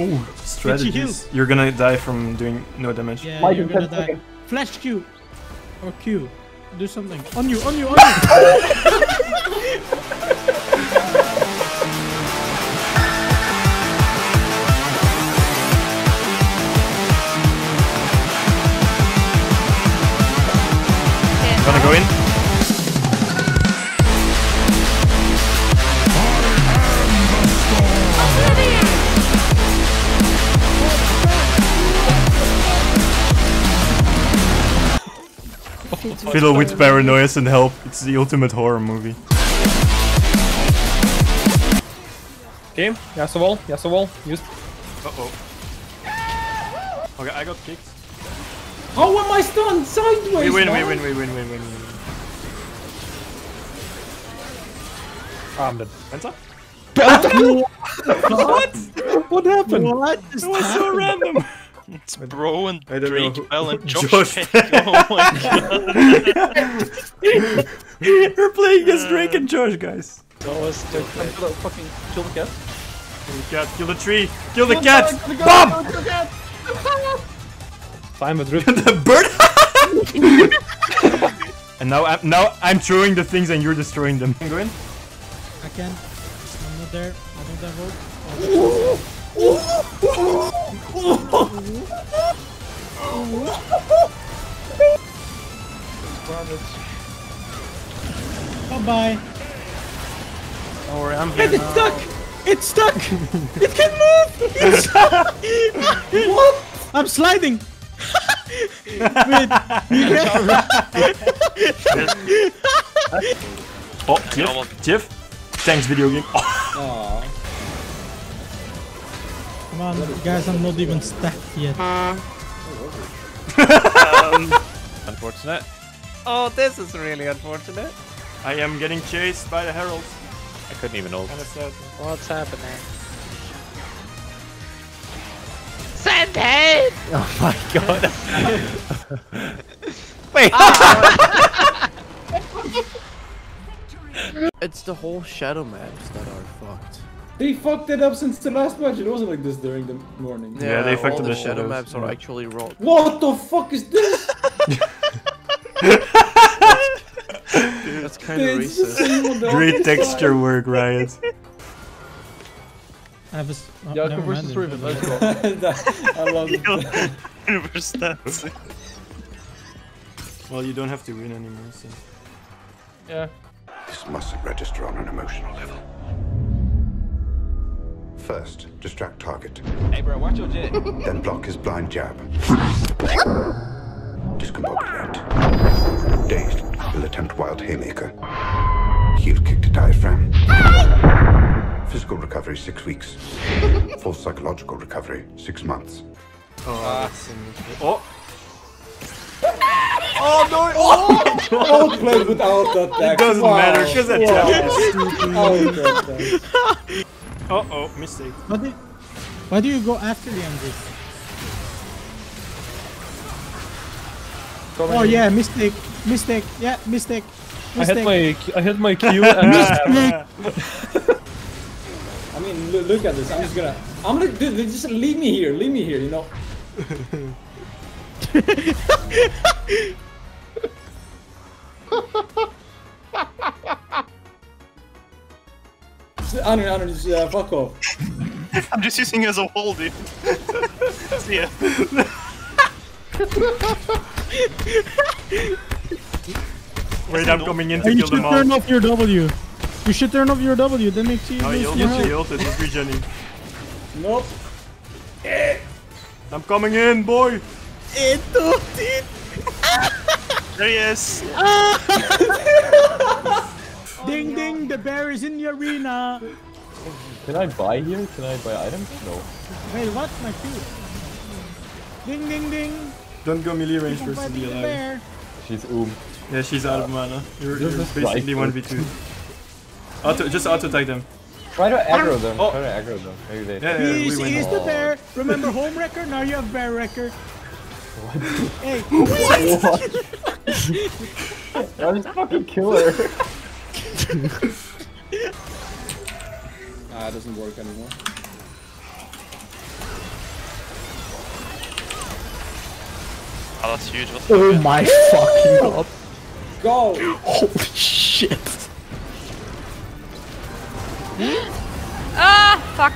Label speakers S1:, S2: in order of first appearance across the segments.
S1: Ooh, strategies. You're gonna die from doing no damage.
S2: Yeah,
S3: Mike,
S2: you're gonna die.
S3: seconds.
S2: Flash Q. Or Q. Do something. On you, on you, on you!
S1: Fiddle with paranoia and help. It's the ultimate horror movie.
S3: Okay, Yasuo wall, Yasuo wall. Use.
S1: Uh oh. Okay, I got kicked.
S4: How am I stunned sideways?
S1: We win, we
S4: man?
S1: win, we win, we win, we win.
S3: Ah, I'm dead.
S1: Penta?
S3: What? What happened?
S2: What?
S1: It was so random.
S5: It's Bro and Drake
S1: know.
S5: Bell and Josh,
S1: Josh
S5: Peck. Oh my god.
S1: We're playing against Drake and Josh, guys.
S5: That was
S3: Kill the fucking kill the cat.
S1: Kill the cat, kill the tree, kill the cat! Bomb!
S3: Fine with Rift.
S1: the bird! and now I'm now I'm throwing the things and you're destroying them. Go in.
S2: I can. I'm not there. I don't have hope. Bye bye.
S1: Don't worry, I'm here.
S2: It's stuck! It's stuck! it can move! It's stuck! what? I'm sliding! Wait, you can-
S1: Oh, Jeff. Jeff. Thanks, video game. Oh.
S4: Aw.
S2: Come on, guys, I'm not even stacked yet.
S5: Um, unfortunate. Oh, this is really unfortunate.
S1: I am getting chased by the heralds.
S5: I couldn't even hold.
S1: Kinda sad.
S5: What's happening?
S6: Oh my god. Wait! Ah. It's the whole shadow maps that are fucked.
S4: They fucked it up since the last match. It wasn't like this during the morning.
S1: Yeah, they fucked
S6: all
S1: up
S6: the
S1: the
S6: shadow
S1: shadows,
S6: maps are
S1: yeah.
S6: actually wrong.
S4: What the fuck is this?
S6: That's kind of racist.
S4: same on the
S1: Great texture work, Riot.
S2: I have a. s- Oh,
S3: Yaku
S2: never
S3: versus
S2: mind,
S3: Riven, let's go.
S4: I love it.
S5: Universe stats.
S1: Well, you don't have to win anymore, so.
S3: Yeah.
S7: This mustn't register on an emotional level. First, distract target.
S3: Hey bro, watch your jet.
S7: Then block his blind jab. Discombobulate. Dazed, will attempt wild haymaker. Heel kick to diaphragm. Physical recovery, six weeks. Full psychological recovery, six months.
S1: Oh, ah. that's oh. Oh no! Oh! oh.
S4: Outplayed without that deck.
S1: It doesn't
S4: Wow.
S1: matter because that
S4: Wow.
S1: jab is
S4: Outplayed that.
S1: Uh oh, mistake.
S2: Why do, why do you go after the Andrews? Oh yeah, mistake, mistake, yeah, mistake, mistake.
S3: I hit
S2: mistake.
S3: my I had my Q and
S4: I mean, look, look at this. I'm just gonna. I'm gonna. Dude, just leave me here. Leave me here. You know. Honor, honor, just uh, fuck off.
S5: I'm just using it as a whole, dude. See ya.
S1: Wait, I'm coming in to
S2: Oh, you
S1: kill
S2: should
S1: them all.
S2: turn off your W. You should turn off your W. That makes you.
S1: He
S2: lose
S1: ulted,
S2: more
S1: he
S2: health.
S1: ulted, he's regenning.
S4: Nope.
S1: I'm coming in, boy!
S5: There he is.
S2: Ding ding, the bear is in the arena.
S3: Can I buy here? Can I buy items? No.
S2: Wait, what? My Q. Ding ding ding.
S1: Don't go melee range
S2: I'm
S1: versus the
S2: the
S1: alive.
S2: bear.
S3: She's oom.
S1: Yeah, she's uh, out of mana. You're, you're basically 1v2. Auto, just auto attack them.
S3: Try to aggro them.
S1: Oh.
S3: Try to aggro them. Maybe they.
S1: Yeah, yeah, we
S2: He's,
S1: win.
S2: he's the bear. Remember home wrecker? Now you have bear wrecker. What? Hey, What?
S3: I just fucking kill her.
S4: ah, it doesn't work anymore.
S5: Oh, that's huge. What's
S3: oh
S5: good?
S3: my fucking god.
S4: Go!
S3: Holy shit.
S8: ah, fuck.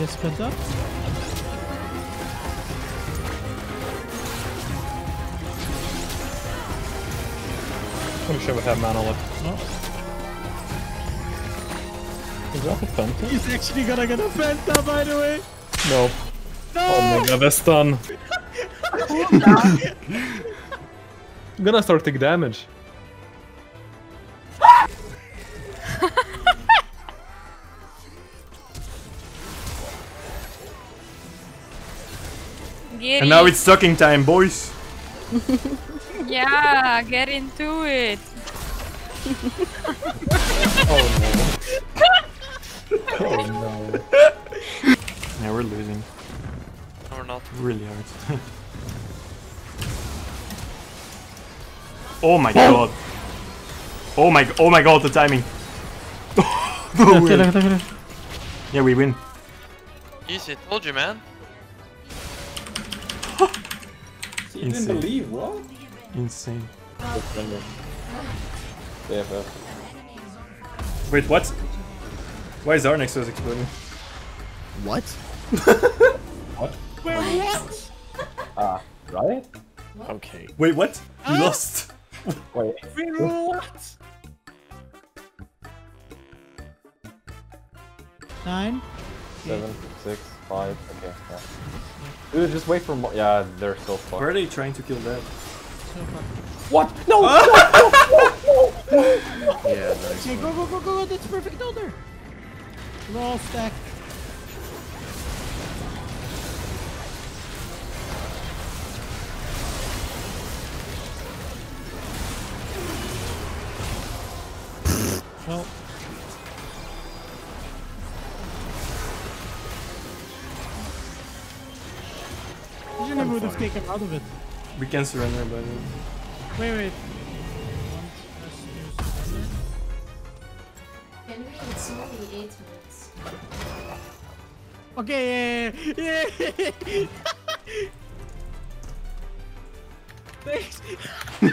S2: Yes, cut up.
S3: Sure we have mana left. Oh. Is that a phantom?
S2: He's actually gonna get a Fanta, by the way.
S3: No. Oh my god, that's done. I'm gonna start taking damage.
S1: And now it's sucking time, boys.
S8: Yeah, get into it.
S3: Oh no. Oh no.
S1: yeah, we're losing.
S5: No, we're not.
S1: Really hard. oh my god. Oh my oh my god, the timing. no way. Yeah, we win.
S5: Easy, told you, man.
S4: You didn't believe what?
S1: Insane.
S3: Yeah,
S1: Wait, what? Why is our Nexus exploding?
S6: What? What? What?
S3: Ah, uh, right?
S6: Okay.
S1: Wait, what? We lost.
S3: Wait.
S2: What? Nine.
S3: Seven, six, five. Okay. Yeah. Dude, just wait for more. Yeah, they're so fucked.
S1: Why are they trying to kill that?
S3: What? no No!
S6: Yeah, nice.
S2: Okay, go, go, go, go, that's perfect order. We're all stacked. Well. You never would have taken out of it.
S1: We can surrender, by the uh, way.
S2: Wait, wait. Okay, yeah, yeah.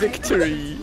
S6: Victory!